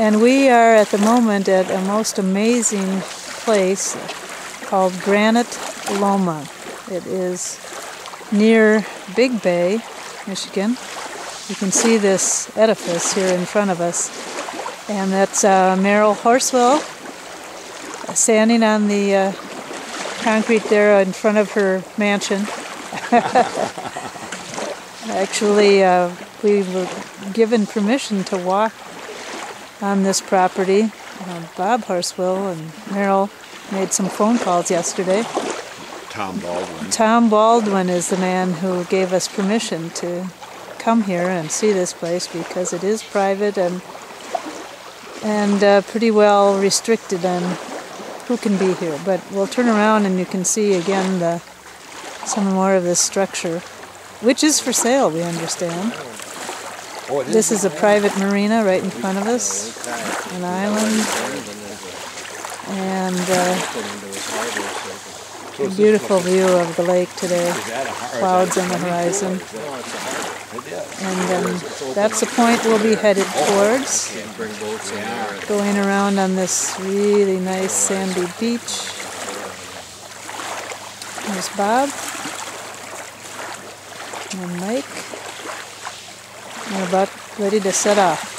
And we are at the moment at a most amazing place called Granot Loma. It is near Big Bay, Michigan. You can see this edifice here in front of us. And that's uh, Merrill Horswell standing on the uh, concrete there in front of her mansion. Actually, uh, we were given permission to walk on this property. Uh, Bob Horswell and Merrill made some phone calls yesterday. Tom Baldwin. Tom Baldwin is the man who gave us permission to come here and see this place because it is private and and uh, pretty well restricted on who can be here. But we'll turn around and you can see again the some more of this structure, which is for sale, we understand. This is a private marina right in front of us, an island, and uh, a beautiful view of the lake today. Clouds on the horizon. And um, that's the point we'll be headed towards. Going around on this really nice sandy beach. There's Bob and Mike. We're about ready to set off.